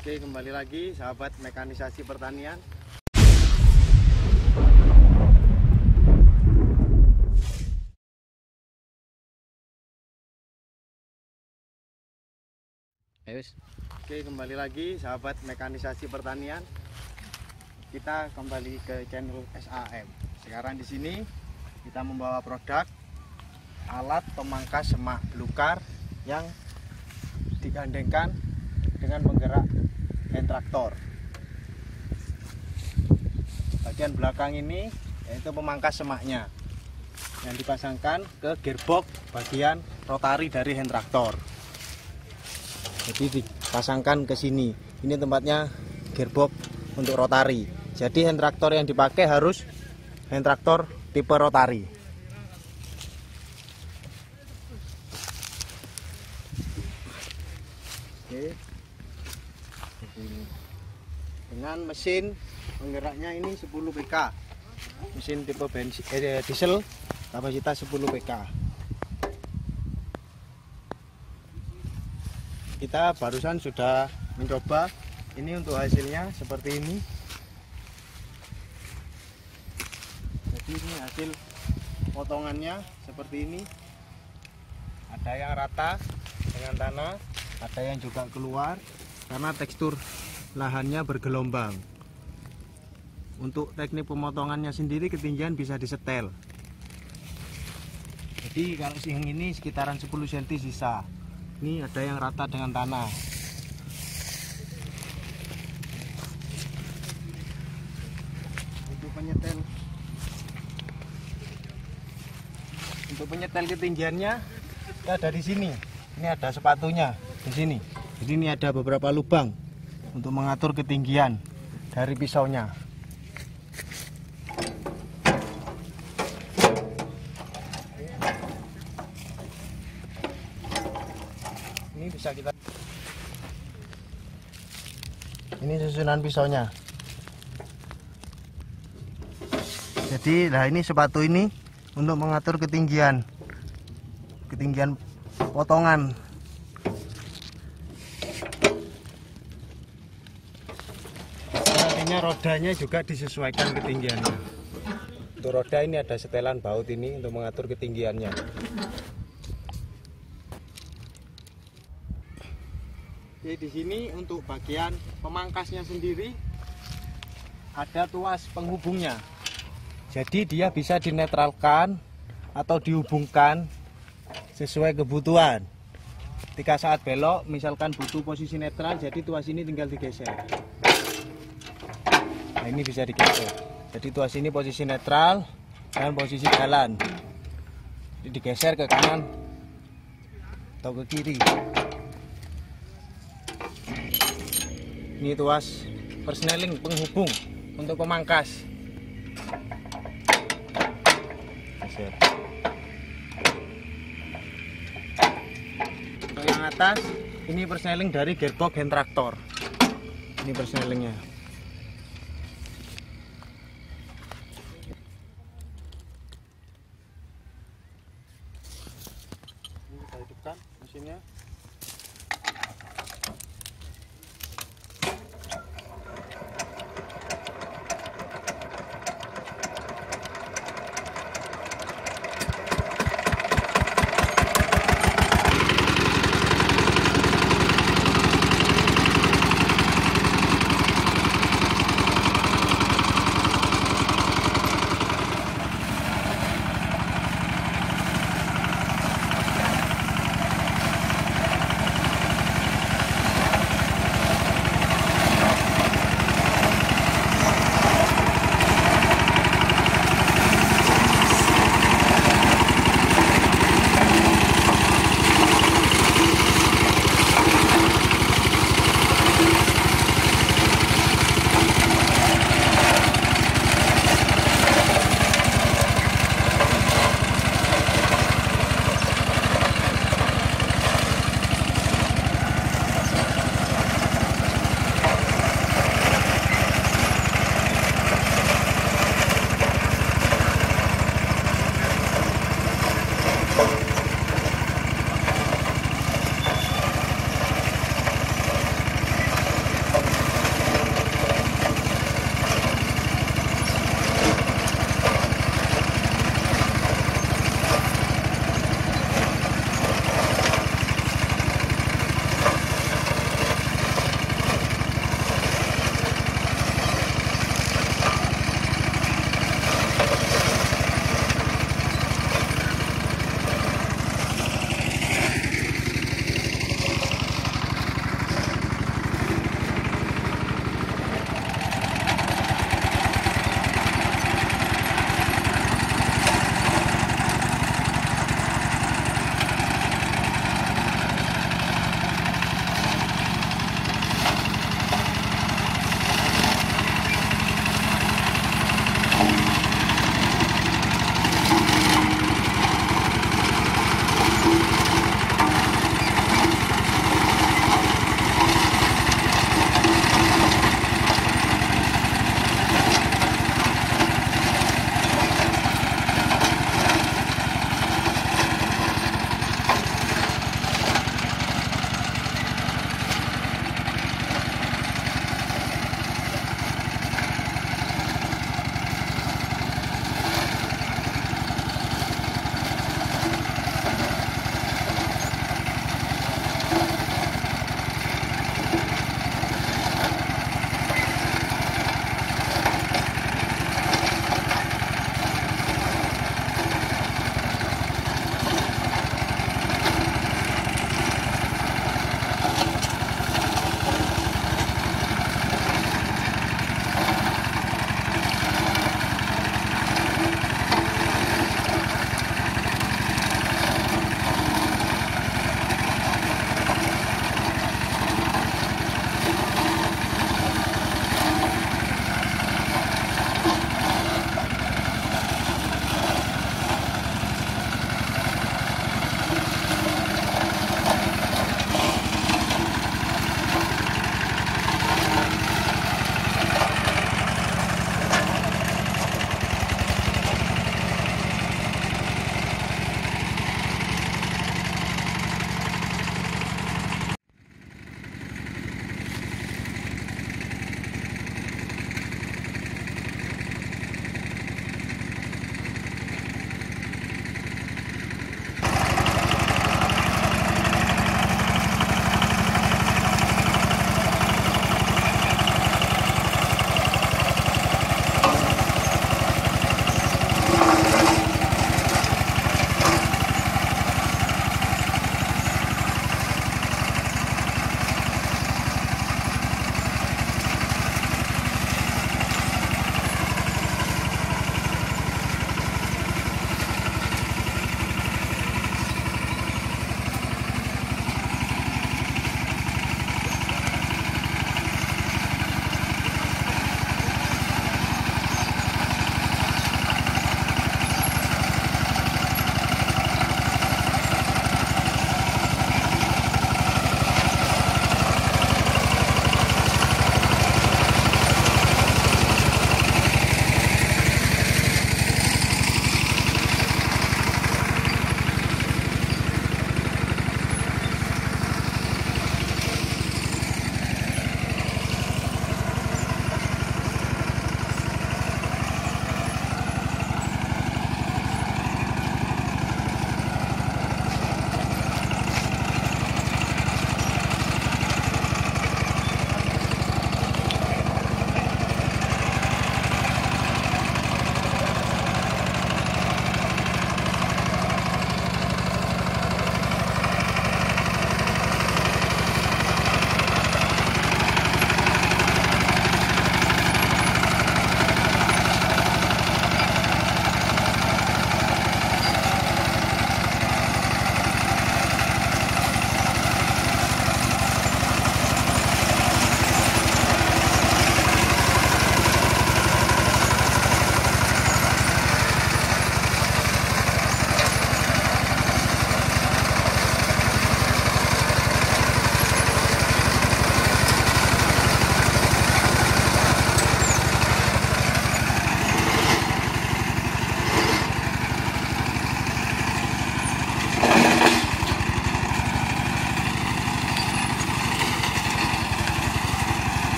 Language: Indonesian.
Oke, kembali lagi sahabat mekanisasi pertanian. Oke, kembali lagi sahabat mekanisasi pertanian. Kita kembali ke channel SAM. Sekarang di sini kita membawa produk alat pemangkas semak belukar yang digandengkan dengan penggerak hand traktor. Bagian belakang ini yaitu pemangkas semaknya yang dipasangkan ke gearbox bagian rotari dari hand traktor. Jadi dipasangkan ke sini. Ini tempatnya gearbox untuk rotari. Jadi hand traktor yang dipakai harus hand traktor tipe rotari oke dengan mesin penggeraknya ini 10 PK mesin tipe bensin eh, diesel kapasitas 10 PK kita barusan sudah mencoba ini untuk hasilnya seperti ini. Jadi ini hasil potongannya seperti ini. Ada yang rata dengan tanah ada yang juga keluar karena tekstur lahannya bergelombang. Untuk teknik pemotongannya sendiri ketinggian bisa disetel. Jadi kalau yang ini sekitaran 10 cm sisa. Ini ada yang rata dengan tanah. Untuk penyetel untuk penyetel ketinggiannya kita ada di sini. Ini ada sepatunya di sini. Jadi ini ada beberapa lubang untuk mengatur ketinggian dari pisaunya. Ini bisa kita ini susunan pisaunya. Jadi nah ini sepatu ini untuk mengatur ketinggian. Ketinggian potongan rodanya juga disesuaikan ketinggiannya untuk roda ini ada setelan baut ini untuk mengatur ketinggiannya Jadi di sini untuk bagian pemangkasnya sendiri ada tuas penghubungnya. Jadi dia bisa dinetralkan atau dihubungkan sesuai kebutuhan. Ketika saat belok, misalkan butuh posisi netral, jadi tuas ini tinggal digeser. Nah ini bisa digeser. Jadi tuas ini posisi netral dan posisi jalan. Jadi digeser ke kanan atau ke kiri. ini tuas persneling penghubung untuk pemangkas untuk yang atas ini persneling dari gearbox hand traktor ini persnelingnya